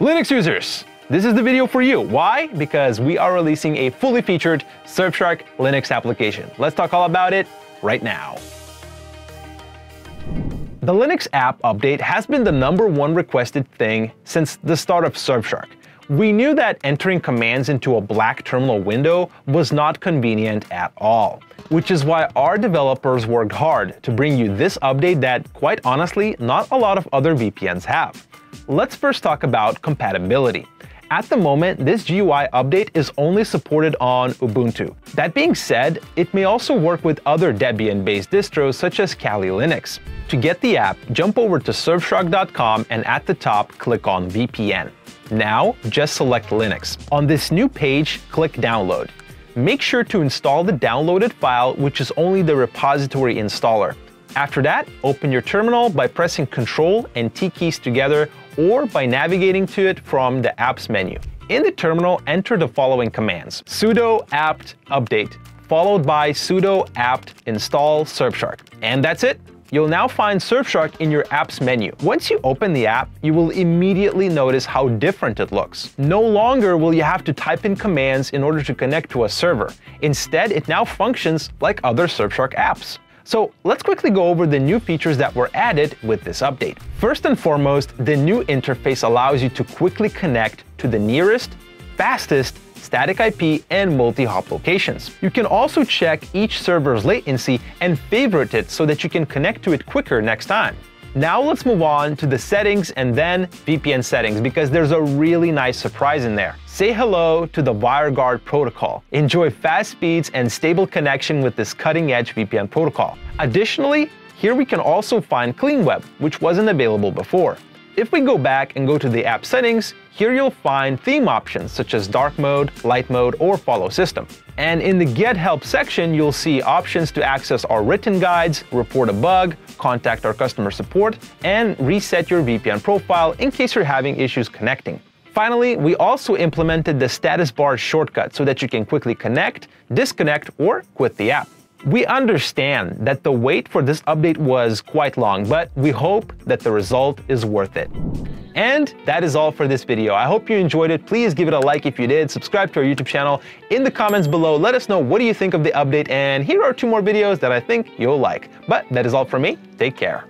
Linux users, this is the video for you. Why? Because we are releasing a fully featured Surfshark Linux application. Let's talk all about it right now. The Linux app update has been the number one requested thing since the start of Surfshark. We knew that entering commands into a black terminal window was not convenient at all, which is why our developers worked hard to bring you this update that, quite honestly, not a lot of other VPNs have. Let's first talk about compatibility. At the moment, this GUI update is only supported on Ubuntu. That being said, it may also work with other Debian-based distros such as Kali Linux. To get the app, jump over to surfshark.com and at the top, click on VPN. Now, just select Linux. On this new page, click Download. Make sure to install the downloaded file, which is only the repository installer. After that, open your terminal by pressing Ctrl and T keys together or by navigating to it from the Apps menu. In the terminal, enter the following commands. sudo apt update, followed by sudo apt install Surfshark. And that's it. You'll now find Surfshark in your apps menu. Once you open the app, you will immediately notice how different it looks. No longer will you have to type in commands in order to connect to a server. Instead, it now functions like other Surfshark apps. So let's quickly go over the new features that were added with this update. First and foremost, the new interface allows you to quickly connect to the nearest, fastest, static IP, and multi-hop locations. You can also check each server's latency and favorite it so that you can connect to it quicker next time. Now let's move on to the settings and then VPN settings because there's a really nice surprise in there. Say hello to the WireGuard protocol. Enjoy fast speeds and stable connection with this cutting-edge VPN protocol. Additionally, here we can also find CleanWeb, which wasn't available before. If we go back and go to the app settings, here you'll find theme options such as dark mode, light mode, or follow system. And in the Get Help section, you'll see options to access our written guides, report a bug, contact our customer support, and reset your VPN profile in case you're having issues connecting. Finally, we also implemented the status bar shortcut so that you can quickly connect, disconnect, or quit the app. We understand that the wait for this update was quite long, but we hope that the result is worth it. And that is all for this video. I hope you enjoyed it. Please give it a like if you did. Subscribe to our YouTube channel. In the comments below, let us know what do you think of the update. And here are two more videos that I think you'll like. But that is all for me. Take care.